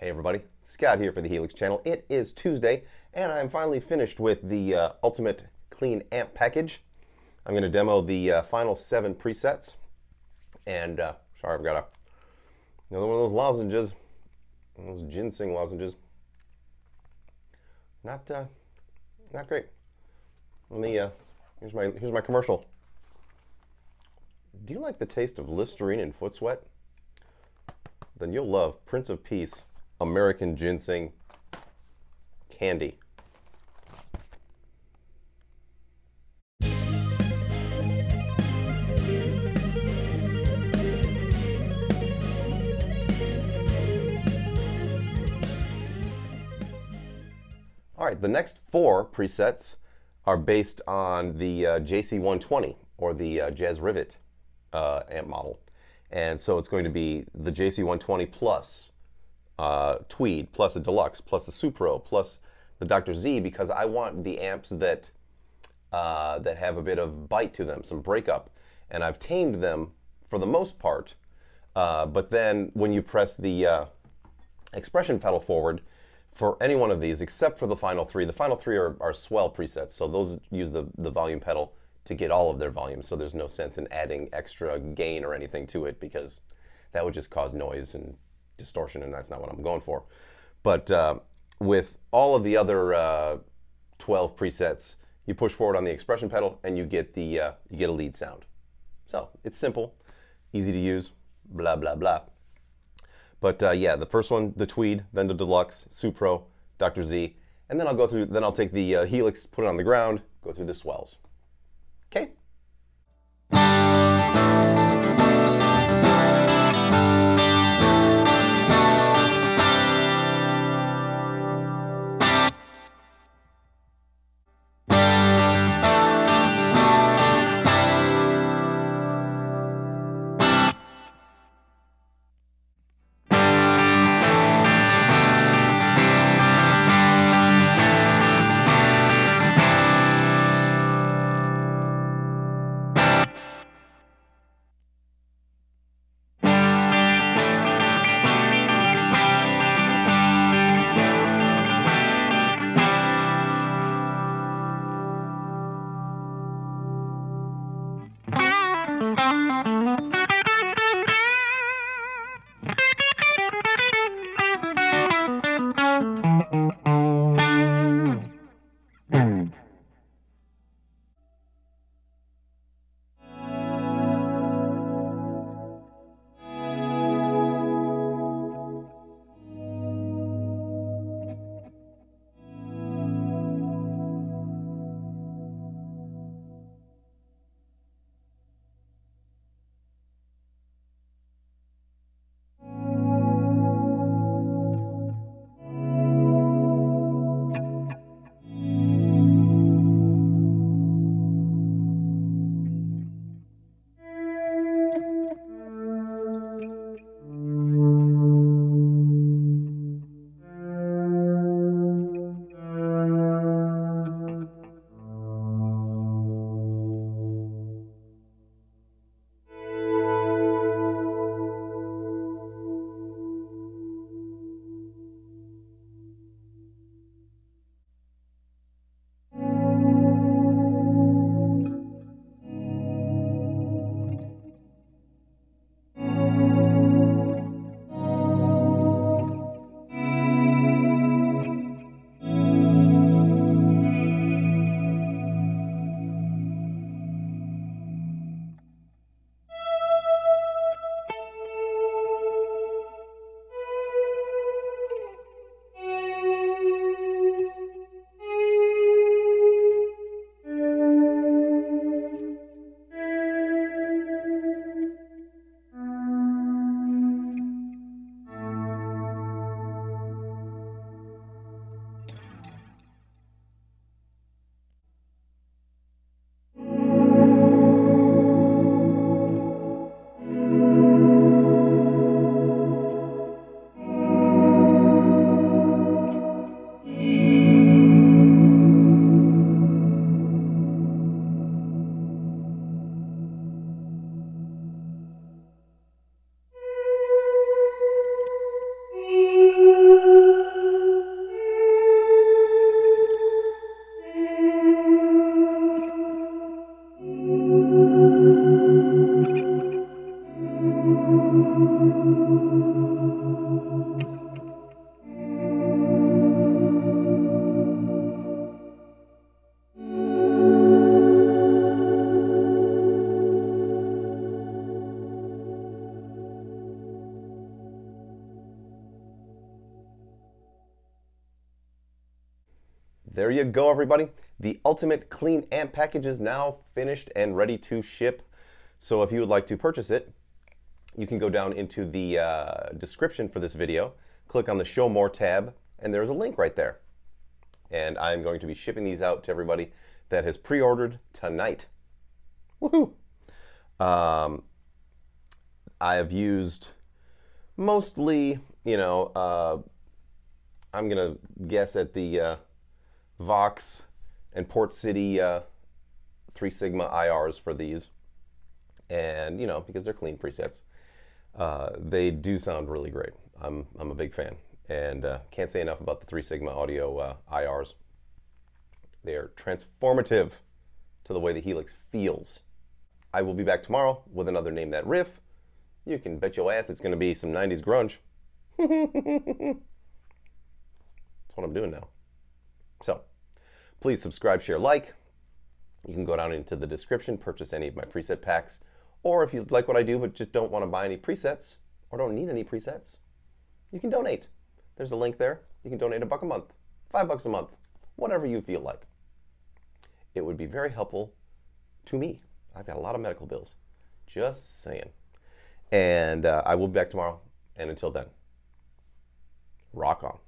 Hey everybody, Scott here for the Helix channel. It is Tuesday and I'm finally finished with the uh, Ultimate Clean Amp package. I'm going to demo the uh, final seven presets and uh, sorry I've got a, another one of those lozenges, those ginseng lozenges. Not, uh, not great. Let me, uh, here's my, here's my commercial. Do you like the taste of Listerine and foot sweat? Then you'll love Prince of Peace American Ginseng Candy. All right, the next four presets are based on the uh, JC120 or the uh, Jazz Rivet uh, amp model. And so it's going to be the JC120 plus uh, Tweed, plus a Deluxe, plus a Supro, plus the Dr. Z because I want the amps that, uh, that have a bit of bite to them, some breakup. And I've tamed them for the most part, uh, but then when you press the uh, expression pedal forward, for any one of these, except for the final three, the final three are, are swell presets, so those use the, the volume pedal to get all of their volume, so there's no sense in adding extra gain or anything to it because that would just cause noise and distortion, and that's not what I'm going for. But uh, with all of the other uh, 12 presets, you push forward on the expression pedal and you get the uh, you get a lead sound. So it's simple, easy to use, blah blah blah. But uh, yeah, the first one, the Tweed, then the Deluxe, Supro, Dr. Z, and then I'll go through. Then I'll take the uh, Helix, put it on the ground, go through the swells. Okay. There you go, everybody. The Ultimate Clean Amp package is now finished and ready to ship. So if you would like to purchase it, you can go down into the uh, description for this video, click on the Show More tab, and there's a link right there. And I'm going to be shipping these out to everybody that has pre-ordered tonight. Woohoo! Um, I have used mostly, you know, uh, I'm gonna guess at the uh, Vox and Port City uh, Three Sigma IRs for these, and you know because they're clean presets, uh, they do sound really great. I'm I'm a big fan, and uh, can't say enough about the Three Sigma Audio uh, IRs. They are transformative to the way the Helix feels. I will be back tomorrow with another Name That Riff. You can bet your ass it's going to be some 90s grunge. That's what I'm doing now. So, please subscribe, share, like. You can go down into the description, purchase any of my preset packs, or if you like what I do but just don't want to buy any presets or don't need any presets, you can donate. There's a link there. You can donate a buck a month, five bucks a month, whatever you feel like. It would be very helpful to me. I've got a lot of medical bills. Just saying. And uh, I will be back tomorrow. And until then, rock on.